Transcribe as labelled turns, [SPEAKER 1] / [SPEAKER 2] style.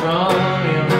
[SPEAKER 1] from him.